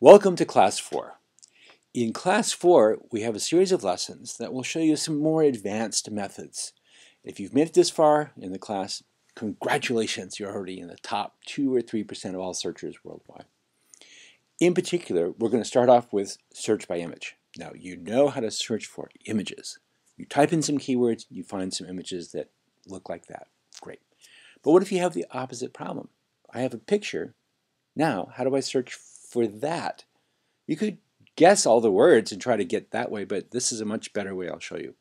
Welcome to Class 4. In Class 4, we have a series of lessons that will show you some more advanced methods. If you've made it this far in the class, congratulations, you're already in the top 2 or 3% of all searchers worldwide. In particular, we're going to start off with search by image. Now, you know how to search for images. You type in some keywords, you find some images that look like that. Great. But what if you have the opposite problem? I have a picture. Now, how do I search for that? You could guess all the words and try to get that way, but this is a much better way I'll show you.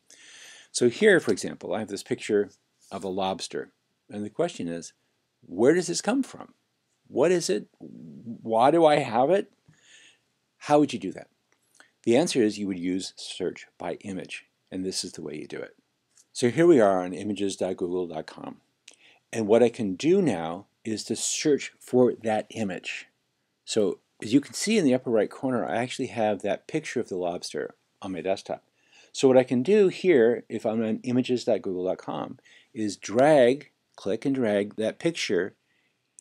So here, for example, I have this picture of a lobster. And the question is, where does this come from? What is it? Why do I have it? How would you do that? The answer is you would use search by image, and this is the way you do it. So here we are on images.google.com. And what I can do now is to search for that image. So as you can see in the upper right corner, I actually have that picture of the lobster on my desktop. So what I can do here, if I'm on images.google.com, is drag, click and drag that picture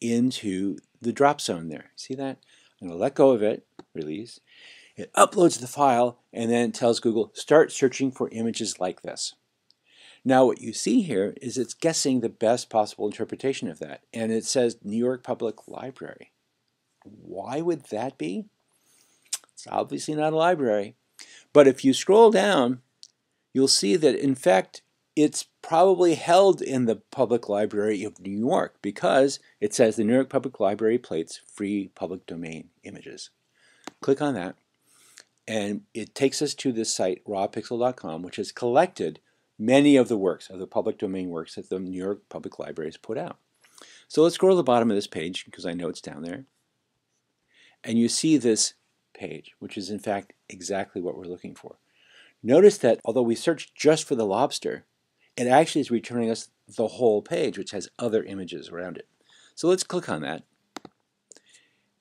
into the drop zone there. See that? I'm going to let go of it, release. It uploads the file and then tells Google, start searching for images like this. Now what you see here is it's guessing the best possible interpretation of that. And it says New York Public Library. Why would that be? It's obviously not a library. But if you scroll down, you'll see that in fact it's probably held in the Public Library of New York because it says the New York Public Library plates free public domain images. Click on that and it takes us to this site rawpixel.com which has collected many of the works of the public domain works that the New York Public Library has put out. So let's scroll to the bottom of this page because I know it's down there and you see this page, which is in fact exactly what we're looking for. Notice that although we searched just for the lobster, it actually is returning us the whole page, which has other images around it. So let's click on that.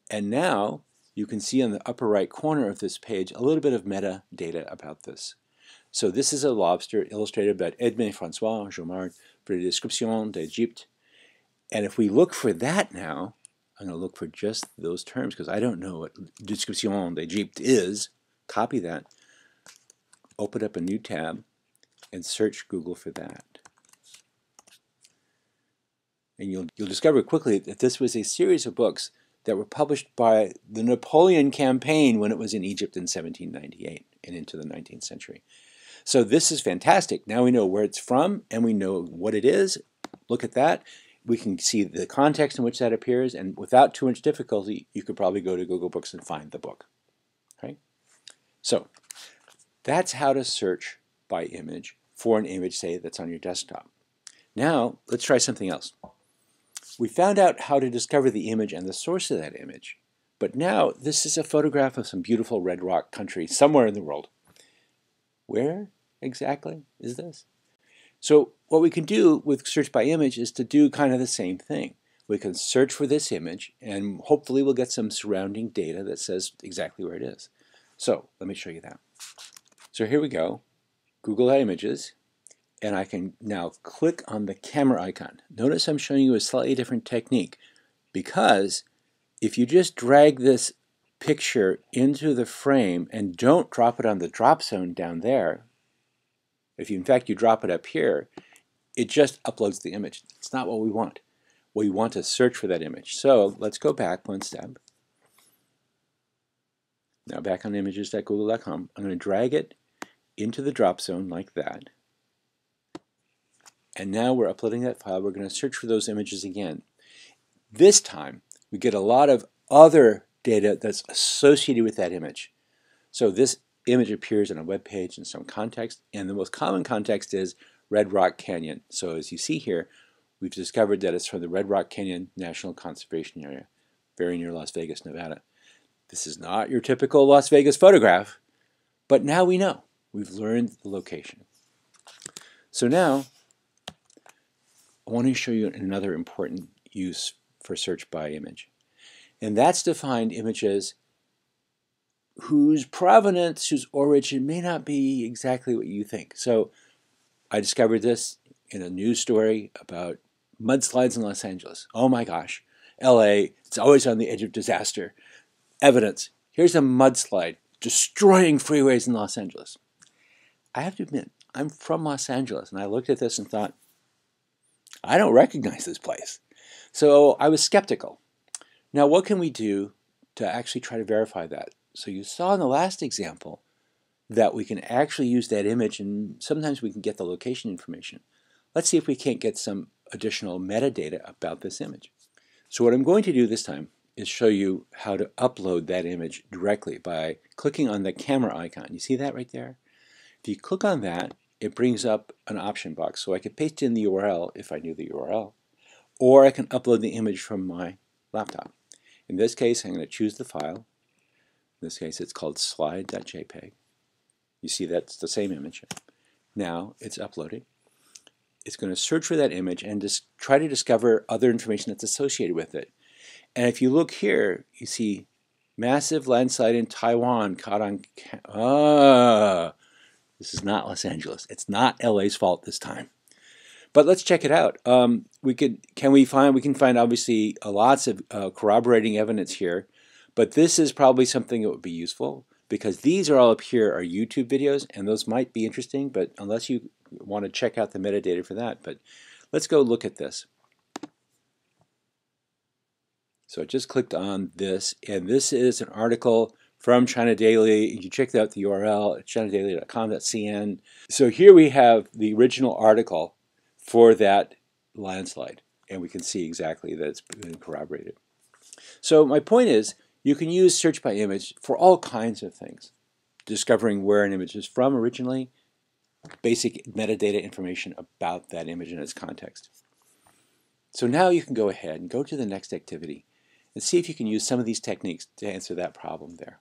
And now you can see on the upper right corner of this page a little bit of metadata about this. So this is a lobster illustrated by Edmé François Jomard for the Description d'Egypte. And if we look for that now, I'm going to look for just those terms because I don't know what description d'Egypte is. Copy that, open up a new tab, and search Google for that. And you'll, you'll discover quickly that this was a series of books that were published by the Napoleon campaign when it was in Egypt in 1798 and into the 19th century. So this is fantastic. Now we know where it's from and we know what it is. Look at that we can see the context in which that appears, and without too much difficulty, you could probably go to Google Books and find the book. Right? So that's how to search by image for an image, say, that's on your desktop. Now, let's try something else. We found out how to discover the image and the source of that image, but now this is a photograph of some beautiful red rock country somewhere in the world. Where exactly is this? So what we can do with search by image is to do kind of the same thing. We can search for this image and hopefully we'll get some surrounding data that says exactly where it is. So let me show you that. So here we go, Google Images, and I can now click on the camera icon. Notice I'm showing you a slightly different technique because if you just drag this picture into the frame and don't drop it on the drop zone down there, if you, in fact you drop it up here, it just uploads the image. It's not what we want. We want to search for that image. So let's go back one step. Now back on images.google.com, I'm going to drag it into the drop zone like that. And now we're uploading that file. We're going to search for those images again. This time, we get a lot of other data that's associated with that image. So this image appears in a web page in some context, and the most common context is Red Rock Canyon. So as you see here, we've discovered that it's from the Red Rock Canyon National Conservation Area, very near Las Vegas, Nevada. This is not your typical Las Vegas photograph, but now we know. We've learned the location. So now, I want to show you another important use for search by image. And that's to find images whose provenance, whose origin may not be exactly what you think. So I discovered this in a news story about mudslides in Los Angeles. Oh my gosh, LA, it's always on the edge of disaster. Evidence, Here's a mudslide destroying freeways in Los Angeles. I have to admit, I'm from Los Angeles, and I looked at this and thought, I don't recognize this place. So I was skeptical. Now, what can we do to actually try to verify that? So you saw in the last example that we can actually use that image, and sometimes we can get the location information. Let's see if we can't get some additional metadata about this image. So what I'm going to do this time is show you how to upload that image directly by clicking on the camera icon. You see that right there? If you click on that, it brings up an option box. So I could paste in the URL if I knew the URL, or I can upload the image from my laptop. In this case, I'm going to choose the file. This case, it's called slide.jpg. You see that's the same image. Now it's uploaded. It's going to search for that image and just try to discover other information that's associated with it. And if you look here, you see massive landslide in Taiwan caught on. Ah, this is not Los Angeles. It's not LA's fault this time. But let's check it out. Um, we could can we find we can find obviously uh, lots of uh, corroborating evidence here, but this is probably something that would be useful because these are all up here are YouTube videos and those might be interesting, but unless you want to check out the metadata for that. But let's go look at this. So I just clicked on this, and this is an article from China Daily. You can check out the URL at chinadaily.com.cn. So here we have the original article for that landslide, and we can see exactly that it's been corroborated. So my point is, you can use search by image for all kinds of things. Discovering where an image is from originally, basic metadata information about that image and its context. So now you can go ahead and go to the next activity and see if you can use some of these techniques to answer that problem there.